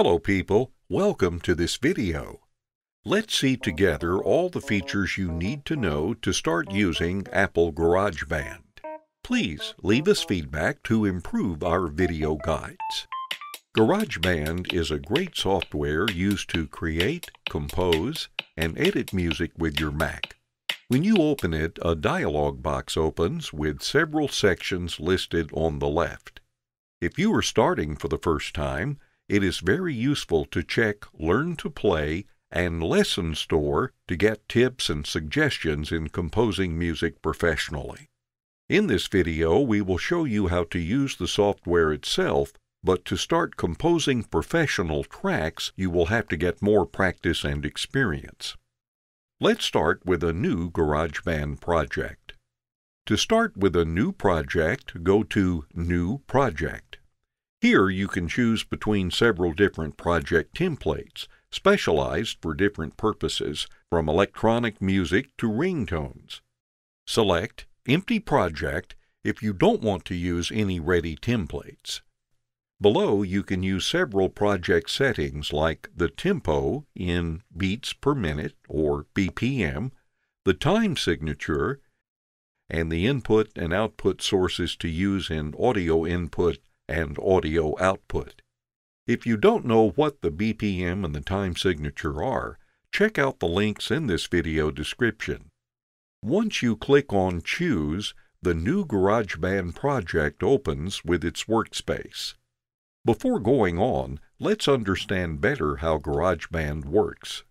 Hello people, welcome to this video. Let's see together all the features you need to know to start using Apple GarageBand. Please leave us feedback to improve our video guides. GarageBand is a great software used to create, compose, and edit music with your Mac. When you open it, a dialog box opens with several sections listed on the left. If you are starting for the first time, it is very useful to check Learn to Play and Lesson Store to get tips and suggestions in composing music professionally. In this video, we will show you how to use the software itself, but to start composing professional tracks, you will have to get more practice and experience. Let's start with a new GarageBand project. To start with a new project, go to New Project. Here you can choose between several different project templates, specialized for different purposes, from electronic music to ringtones. Select Empty Project if you don't want to use any ready templates. Below, you can use several project settings like the tempo in beats per minute or BPM, the time signature, and the input and output sources to use in audio input and audio output. If you don't know what the BPM and the time signature are, check out the links in this video description. Once you click on Choose, the new GarageBand project opens with its workspace. Before going on, let's understand better how GarageBand works.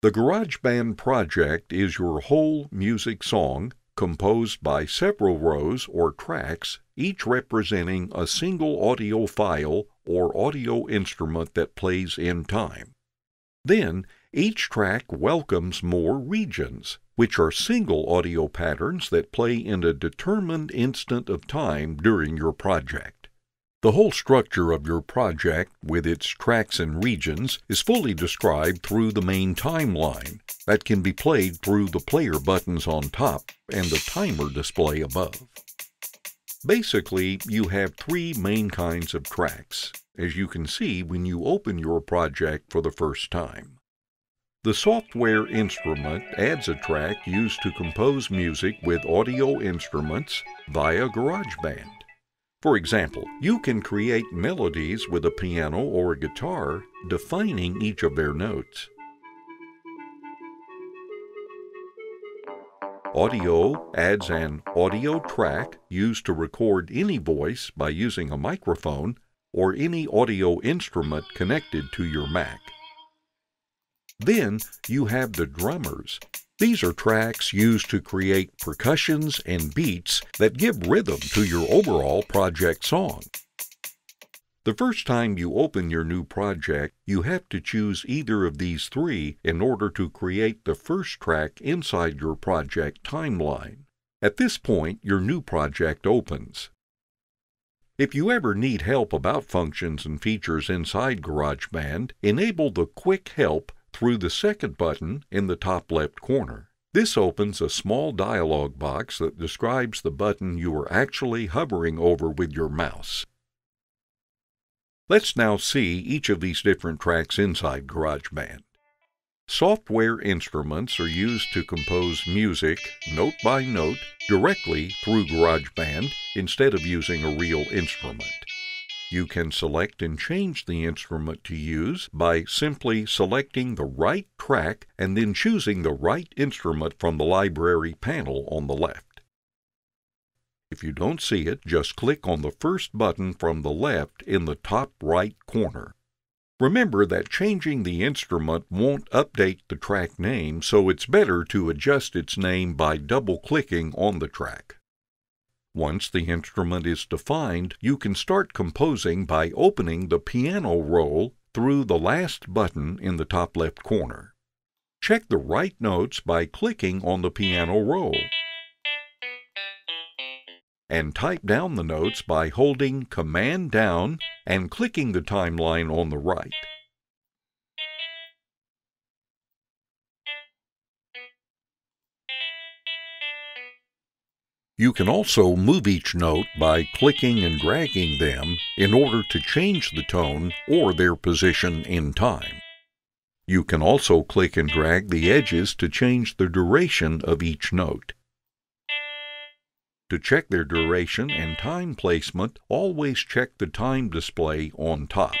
The GarageBand project is your whole music song composed by several rows or tracks, each representing a single audio file or audio instrument that plays in time. Then, each track welcomes more regions, which are single audio patterns that play in a determined instant of time during your project. The whole structure of your project, with its tracks and regions, is fully described through the main timeline that can be played through the player buttons on top and the timer display above. Basically, you have three main kinds of tracks, as you can see when you open your project for the first time. The software instrument adds a track used to compose music with audio instruments via GarageBand. For example, you can create melodies with a piano or a guitar, defining each of their notes. Audio adds an audio track used to record any voice by using a microphone or any audio instrument connected to your Mac. Then you have the drummers, these are tracks used to create percussions and beats that give rhythm to your overall project song. The first time you open your new project, you have to choose either of these three in order to create the first track inside your project timeline. At this point, your new project opens. If you ever need help about functions and features inside GarageBand, enable the Quick Help through the second button in the top left corner. This opens a small dialog box that describes the button you are actually hovering over with your mouse. Let's now see each of these different tracks inside GarageBand. Software instruments are used to compose music, note by note, directly through GarageBand instead of using a real instrument. You can select and change the instrument to use by simply selecting the right track and then choosing the right instrument from the library panel on the left. If you don't see it, just click on the first button from the left in the top right corner. Remember that changing the instrument won't update the track name, so it's better to adjust its name by double-clicking on the track. Once the instrument is defined, you can start composing by opening the piano roll through the last button in the top left corner. Check the right notes by clicking on the piano roll. And type down the notes by holding Command down and clicking the timeline on the right. You can also move each note by clicking and dragging them in order to change the tone or their position in time. You can also click and drag the edges to change the duration of each note. To check their duration and time placement, always check the time display on top.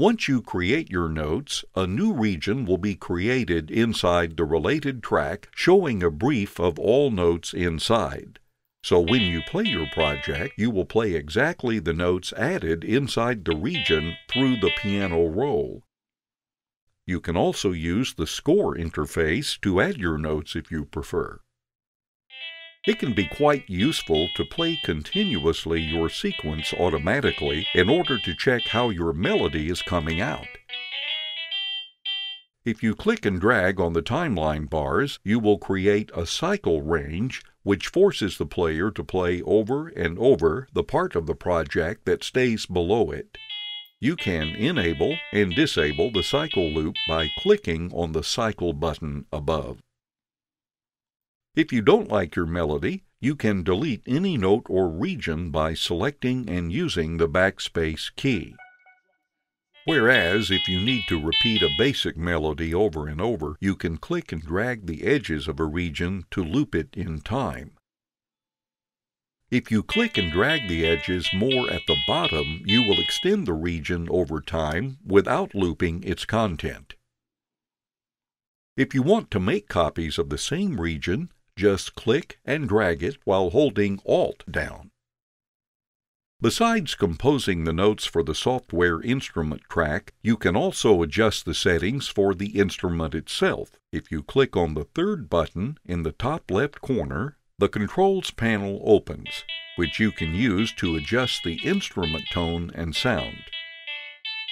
Once you create your notes, a new region will be created inside the related track showing a brief of all notes inside. So when you play your project, you will play exactly the notes added inside the region through the piano roll. You can also use the score interface to add your notes if you prefer. It can be quite useful to play continuously your sequence automatically in order to check how your melody is coming out. If you click and drag on the timeline bars, you will create a cycle range which forces the player to play over and over the part of the project that stays below it. You can enable and disable the cycle loop by clicking on the cycle button above. If you don't like your melody, you can delete any note or region by selecting and using the backspace key. Whereas, if you need to repeat a basic melody over and over, you can click and drag the edges of a region to loop it in time. If you click and drag the edges more at the bottom, you will extend the region over time without looping its content. If you want to make copies of the same region, just click and drag it while holding Alt down. Besides composing the notes for the software instrument track, you can also adjust the settings for the instrument itself. If you click on the third button in the top left corner, the Controls panel opens, which you can use to adjust the instrument tone and sound.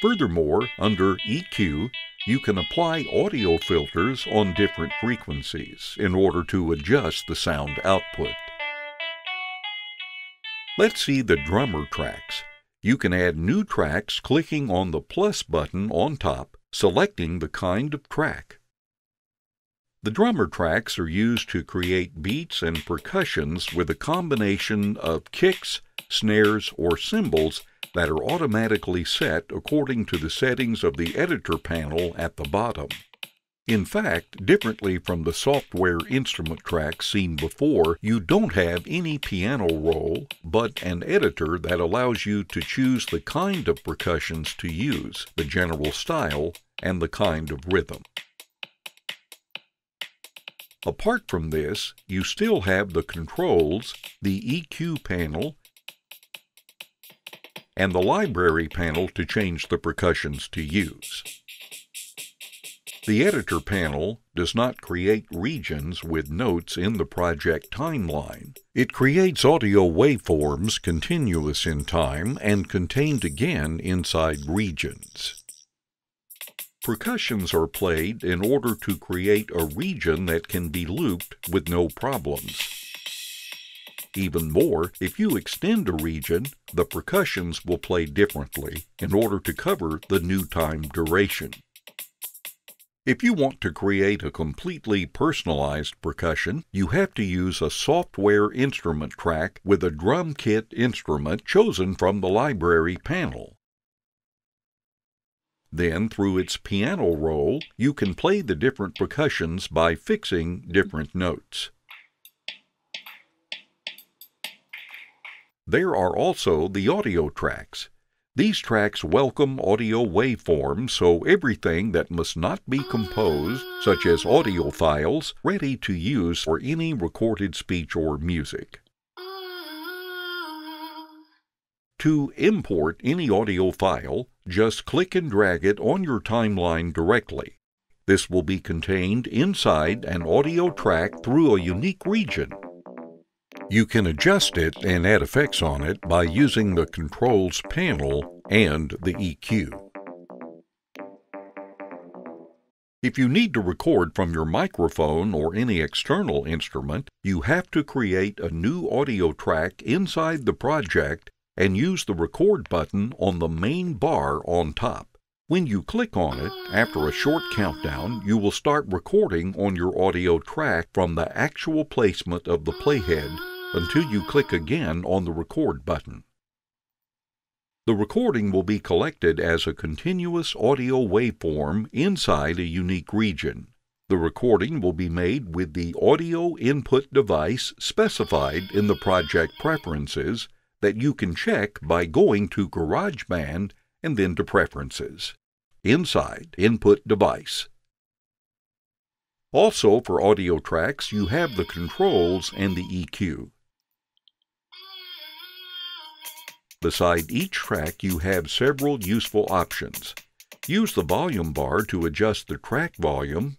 Furthermore, under EQ, you can apply audio filters on different frequencies in order to adjust the sound output. Let's see the drummer tracks. You can add new tracks clicking on the plus button on top, selecting the kind of track. The drummer tracks are used to create beats and percussions with a combination of kicks, snares, or cymbals that are automatically set according to the settings of the editor panel at the bottom. In fact, differently from the software instrument track seen before, you don't have any piano roll, but an editor that allows you to choose the kind of percussions to use, the general style, and the kind of rhythm. Apart from this, you still have the controls, the EQ panel, and the library panel to change the percussions to use. The editor panel does not create regions with notes in the project timeline. It creates audio waveforms continuous in time and contained again inside regions. Percussions are played in order to create a region that can be looped with no problems. Even more, if you extend a region, the percussions will play differently in order to cover the new time duration. If you want to create a completely personalized percussion, you have to use a software instrument track with a drum kit instrument chosen from the library panel. Then, through its piano roll, you can play the different percussions by fixing different notes. There are also the audio tracks. These tracks welcome audio waveforms, so everything that must not be composed, such as audio files, ready to use for any recorded speech or music. To import any audio file, just click and drag it on your timeline directly. This will be contained inside an audio track through a unique region you can adjust it and add effects on it by using the Controls panel and the EQ. If you need to record from your microphone or any external instrument, you have to create a new audio track inside the project and use the record button on the main bar on top. When you click on it, after a short countdown, you will start recording on your audio track from the actual placement of the playhead until you click again on the Record button. The recording will be collected as a continuous audio waveform inside a unique region. The recording will be made with the audio input device specified in the project preferences that you can check by going to GarageBand and then to Preferences. Inside Input Device. Also for audio tracks, you have the controls and the EQ. Beside each track, you have several useful options. Use the volume bar to adjust the track volume,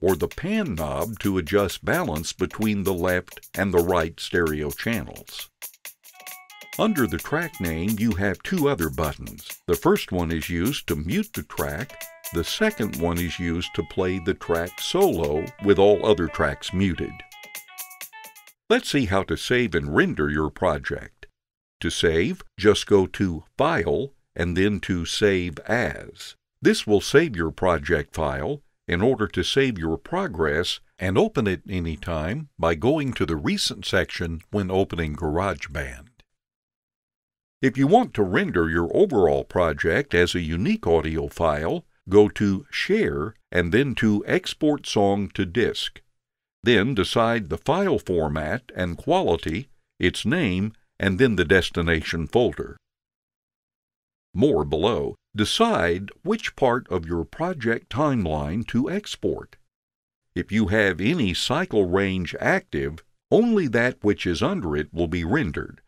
or the pan knob to adjust balance between the left and the right stereo channels. Under the track name, you have two other buttons. The first one is used to mute the track. The second one is used to play the track solo with all other tracks muted. Let's see how to save and render your project. To save, just go to File and then to Save As. This will save your project file in order to save your progress and open it anytime by going to the Recent section when opening GarageBand. If you want to render your overall project as a unique audio file, go to Share and then to Export Song to Disk. Then decide the file format and quality, its name, and then the destination folder. More below, decide which part of your project timeline to export. If you have any cycle range active, only that which is under it will be rendered.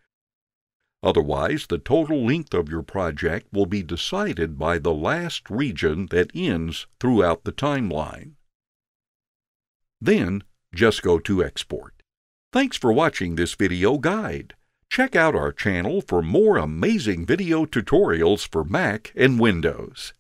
Otherwise, the total length of your project will be decided by the last region that ends throughout the timeline. Then, just go to Export. Thanks for watching this video guide. Check out our channel for more amazing video tutorials for Mac and Windows.